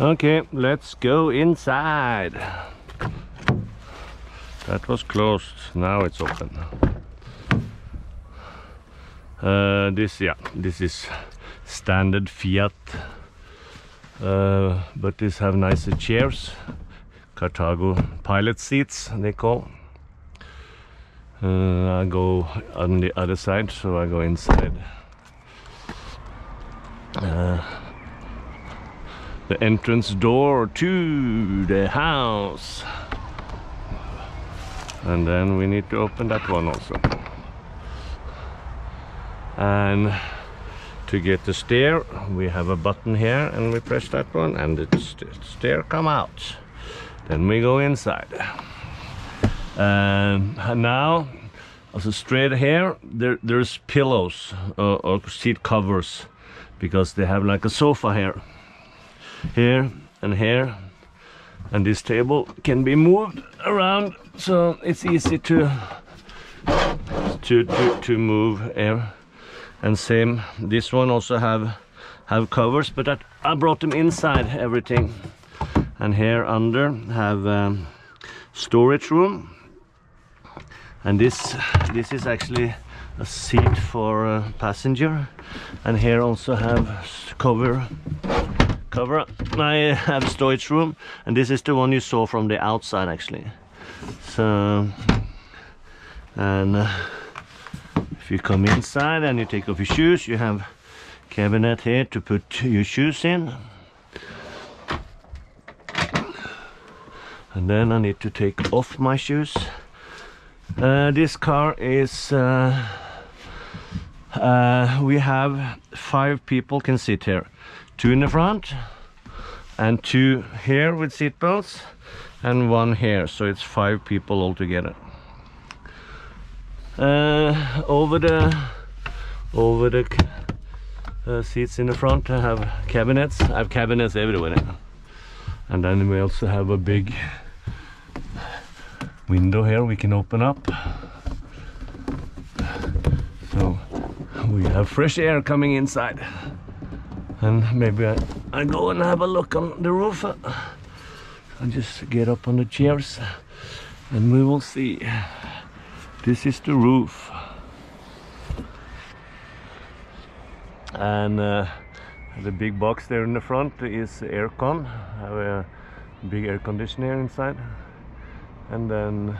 Okay, let's go inside. That was closed. Now it's open. Uh, this, yeah, this is standard Fiat. Uh, but this have nicer chairs. Carthago pilot seats, they call. Uh, I go on the other side, so I go inside. Uh, the entrance door to the house. And then we need to open that one also. And to get the stair, we have a button here and we press that one and the st stair come out. Then we go inside. And now, also straight here, there, there's pillows uh, or seat covers because they have like a sofa here here and here. And this table can be moved around so it's easy to to to, to move and same this one also have have covers but that, I brought them inside everything. And here under have um, storage room. And this this is actually a seat for a passenger. And here also have cover cover I have storage room and this is the one you saw from the outside actually. So and uh, if you come inside and you take off your shoes you have cabinet here to put your shoes in. And then I need to take off my shoes. Uh, this car is uh, uh, we have five people can sit here two in the front and two here with seat belts and one here. So it's five people altogether uh, over the over the uh, seats in the front I have cabinets. I have cabinets everywhere and then we also have a big window here we can open up. So we have fresh air coming inside and maybe I, I go and have a look on the roof. I just get up on the chairs and we will see. This is the roof. And uh, the big box there in the front is aircon have a big air conditioner inside. And then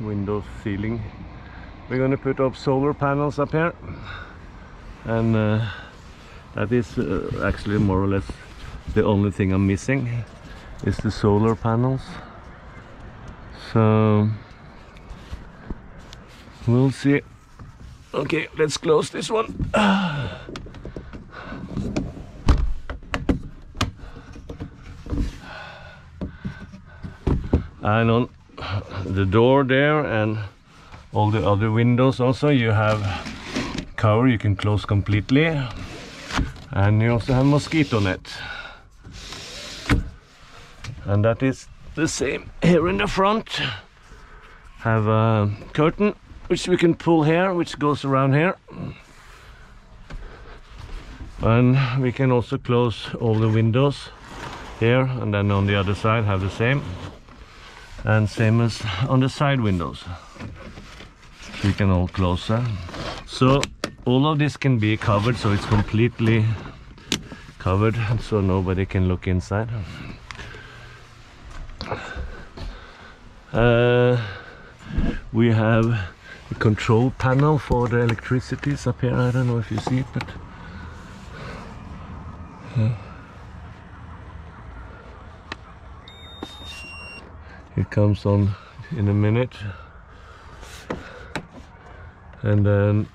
windows ceiling. We're gonna put up solar panels up here. And uh, that is uh, actually more or less the only thing I'm missing is the solar panels. So we'll see. Okay let's close this one. And on the door there and all the other windows also you have cover you can close completely and you also have mosquito net. And that is the same here in the front. Have a curtain which we can pull here which goes around here. And we can also close all the windows here and then on the other side have the same. And same as on the side windows. We can all close them so all of this can be covered so it's completely covered so nobody can look inside. Uh, we have a control panel for the electricities up here. I don't know if you see it but uh, it comes on in a minute. And then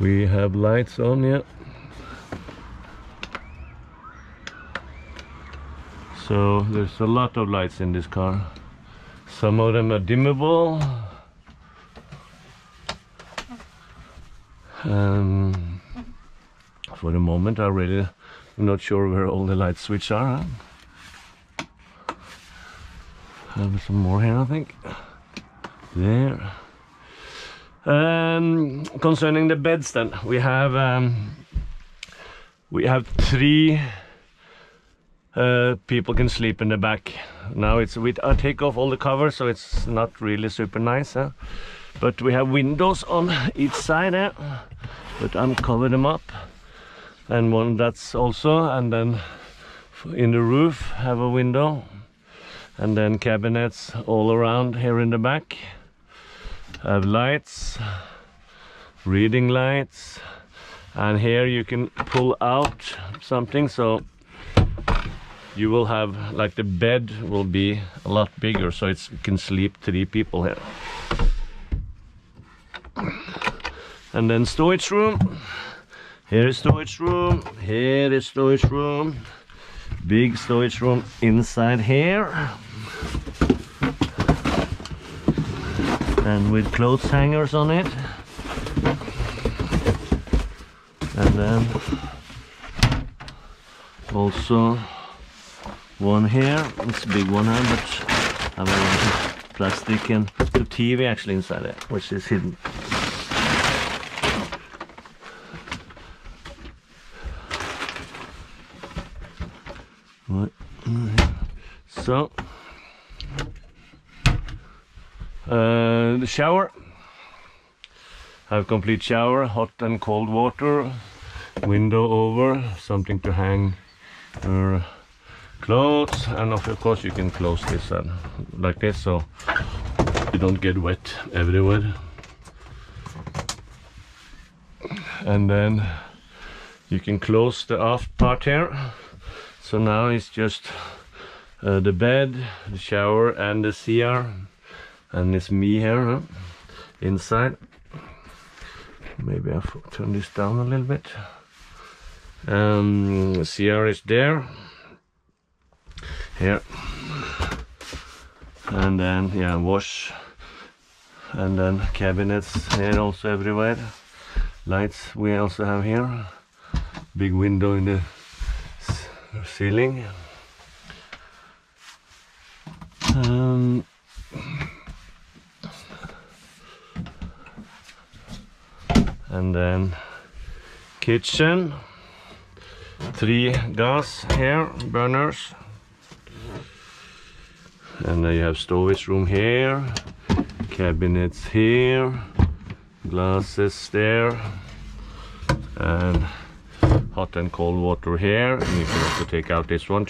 we have lights on yeah so there's a lot of lights in this car. Some of them are dimmable. Um, for the moment I really am not sure where all the light switches are huh? have some more here I think. There um, concerning the beds then we have um, we have three uh, people can sleep in the back. Now it's with I take off all the covers, so it's not really super nice. Huh? But we have windows on each side there. But I'm cover them up, and one that's also, and then in the roof have a window, and then cabinets all around here in the back. Have lights, reading lights, and here you can pull out something so you will have like the bed will be a lot bigger so it's you can sleep three people here. And then storage room. Here is storage room. Here is storage room. Big storage room inside here and with clothes hangers on it. And then also one here. It's a big one but I have a plastic and the TV actually inside it which is hidden. So uh, the shower. Have complete shower hot and cold water window over something to hang your clothes and of course you can close this and like this so you don't get wet everywhere. And then you can close the aft part here. So now it's just uh, the bed the shower and the CR and it's me here huh? inside. Maybe I'll turn this down a little bit. Um, CR is there. Here. And then yeah wash. And then cabinets here also everywhere. Lights we also have here. Big window in the ceiling. Um, and then kitchen. Three gas here burners. And then you have storage room here cabinets here glasses there and hot and cold water here. And you can also take out this one.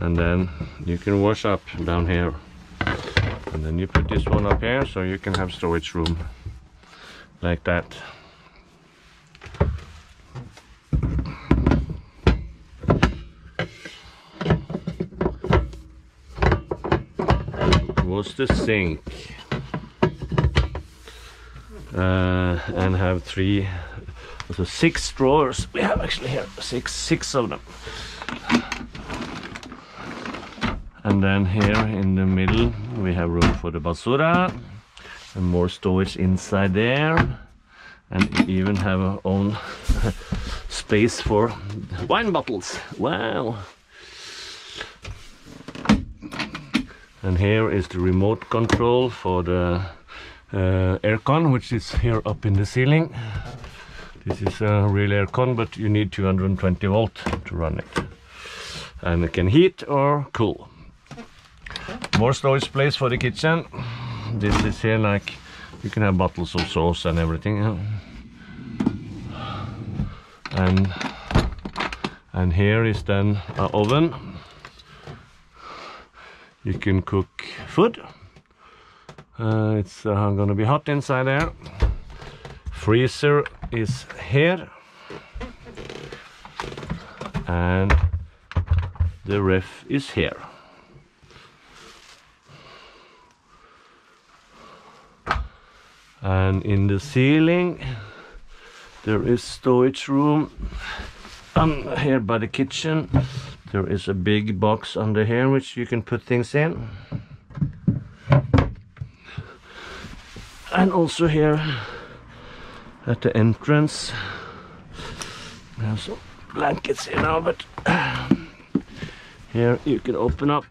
And then you can wash up down here. And then you put this one up here so you can have storage room like that. Was the sink. Uh, and have three so six drawers. We have actually here six six of them. And then here in the middle we have room for the basura and more storage inside there. And even have our own space for wine bottles. Wow and here is the remote control for the uh, aircon which is here up in the ceiling. This is a real aircon but you need 220 volt to run it. And it can heat or cool. More storage place for the kitchen this is here like you can have bottles of sauce and everything and and here is then an oven. You can cook food. Uh, it's uh, gonna be hot inside there. Freezer is here. And the ref is here and in the ceiling there is storage room. Um, here by the kitchen there is a big box under here which you can put things in. And also here at the entrance have some blankets here now but here you can open up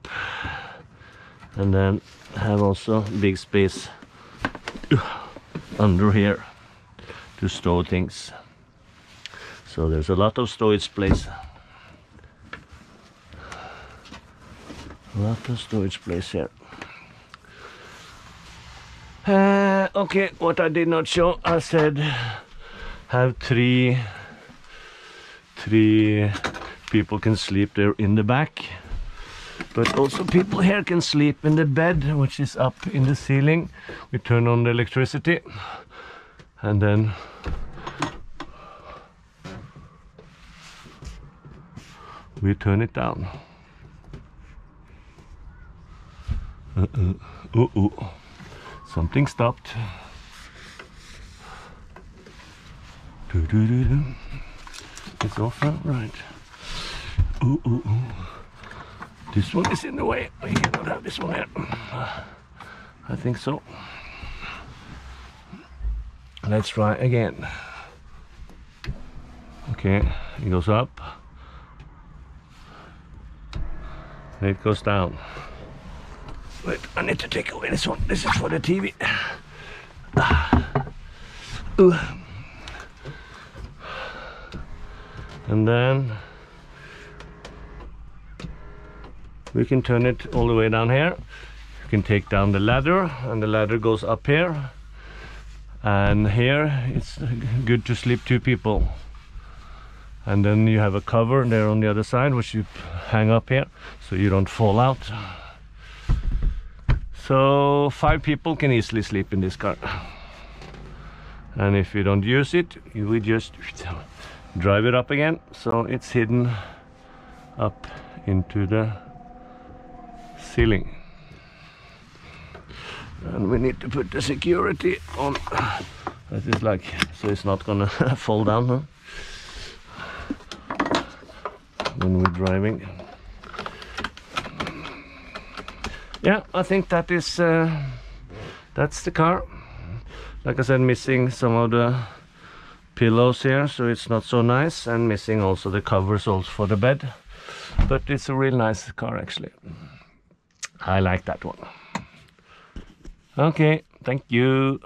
and then have also big space under here to store things So there's a lot of storage place. A lot of storage place here. Uh, okay, what I did not show, I said have three three people can sleep there in the back but also people here can sleep in the bed which is up in the ceiling we turn on the electricity and then we turn it down uh-uh. uh-uh. something stopped Do-do-do-do. It's off right. Ooh, ooh, ooh. This one is in the way. We cannot have this one here. I think so. Let's try again. Okay, it goes up. And it goes down. Wait, I need to take away this one. This is for the TV. And then we can turn it all the way down here. You can take down the ladder and the ladder goes up here. And here it's good to sleep two people. And then you have a cover there on the other side which you hang up here so you don't fall out. So five people can easily sleep in this car. And if you don't use it you would just drive it up again so it's hidden up into the ceiling. And we need to put the security on. That is like so it's not gonna fall down huh? when we're driving. Yeah I think that is uh, that's the car. Like I said missing some of the pillows here so it's not so nice. And missing also the covers also for the bed. But it's a real nice car actually I like that one. Okay thank you